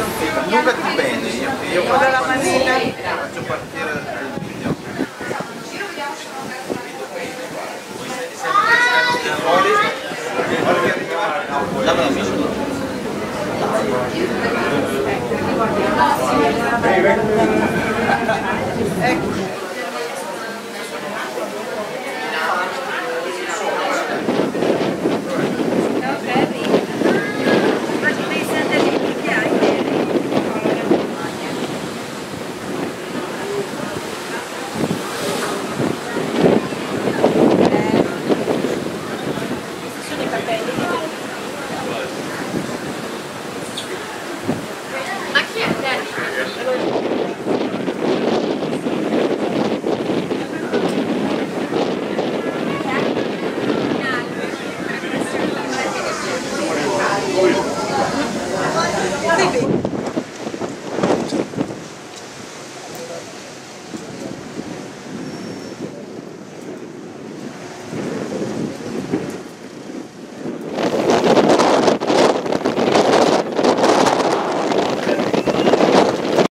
nunca ti bene. Io quando ero bambina faccio partire il video. Fuori, fuori arrivare a voi. Dammi la misura. Dai.